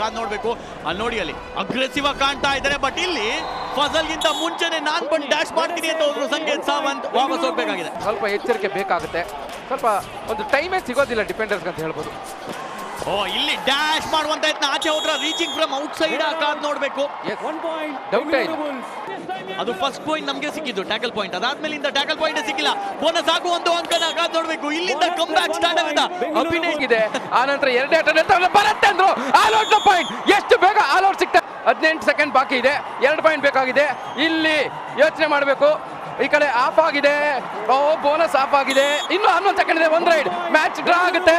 ಕಾದ್ ನೋಡ್ಬೇಕು. ಅಲ್ಲಿ ನೋಡಿ ಅಲ್ಲಿ. ಅಗ್ರೆಸಿವ್ ಆಗಿ ಕಾಣ್ತಾ ಇದ್ದಾರೆ ಬಟ್ ಇಲ್ಲಿ ಫಸಲ್ ಗಿಂತ ಮುಂಚೆನೆ ನಾನ್ ಬಂದು ಡ್ಯಾಶ್ ಮಾಡ್ತೀನಿ ಅಂತ ಹೋದ್ರು ಸಂಕೇತ್ ಸಾವಂತ್ ವಾಪಸ್ ಹೋಗ್ಬೇಕಾಗಿದೆ. ಸ್ವಲ್ಪ ಎಚ್ಚರಿಕೆ ಬೇಕಾಗುತ್ತೆ. ಸ್ವಲ್ಪ ಒಂದು ಟೈಮೇ ಸಿಗೋದಿಲ್ಲ ಡಿಪೆಂಡರ್ಸ್ ಅಂತ ಹೇಳ್ಬೋದು. ಓ ಇಲ್ಲಿ ಡ್ಯಾಶ್ ಮಾಡುವಂತ ಆಚೆ ಹೋದ್ರ ರೀಚಿಂಗ್ ಫ್ರಮ್ ಔಟ್ ಸೈಡ್ ಕಾದ್ ನೋಡ್ಬೇಕು. ಅದು ಫಸ್ಟ್ ಪಾಯಿಂಟ್ ನಮಗೆ ಸಿಕ್ಕಿದ್ದು ಟ್ಯಾಕಲ್ ಪಾಯಿಂಟ್ ಅದಾದ್ಮೇಲೆ ಇಂದ ಟ್ಯಾಕಲ್ ಪಾಯಿಂಟ್ ಸಿಕ್ಕಿಲ್ಲ. ಬೋನಸ್ ಆಗು ಒಂದು ಅಂಕನ ನೋಡಬೇಕು. ನೋಡ್ಬೇಕು ಇಲ್ಲಿಂದ ಕಮ್ ಬ್ಯಾಕ್ ಸ್ಟಾರ್ಟ್ ಆಗುತ್ತಾ? ಅಭಿನಯ್ ಇದೆ. ಆ ನಂತರ ಎರಡೇ ಅಟೆಂಡ್ ಬರುತ್ತೆ ಅಂದ್ರು. ಆಲ್ ಔಟ್ ಪಾಯಿಂಟ್ ಎಷ್ಟು ಬೇಗ ಆಲ್ ಔಟ್ ಸಿಗ್ತಾ ಹದಿನೆಂಟು ಸೆಕೆಂಡ್ ಬಾಕಿ ಇದೆ. ಎರಡು ಪಾಯಿಂಟ್ ಬೇಕಾಗಿದೆ. ಇಲ್ಲಿ ಯೋಚನೆ ಮಾಡಬೇಕು. ಈ ಕಡೆ ಆಫ್ ಆಗಿದೆ. ಓ ಬೋನಸ್ ಆಫ್ ಆಗಿದೆ. ಇನ್ನು ಹನ್ನೊಂದು ಸೆಕೆಂಡ್ ಇದೆ. ಒಂದ್ ರೈಡ್ ಮ್ಯಾಚ್ ಡ್ರಾ ಆಗುತ್ತೆ.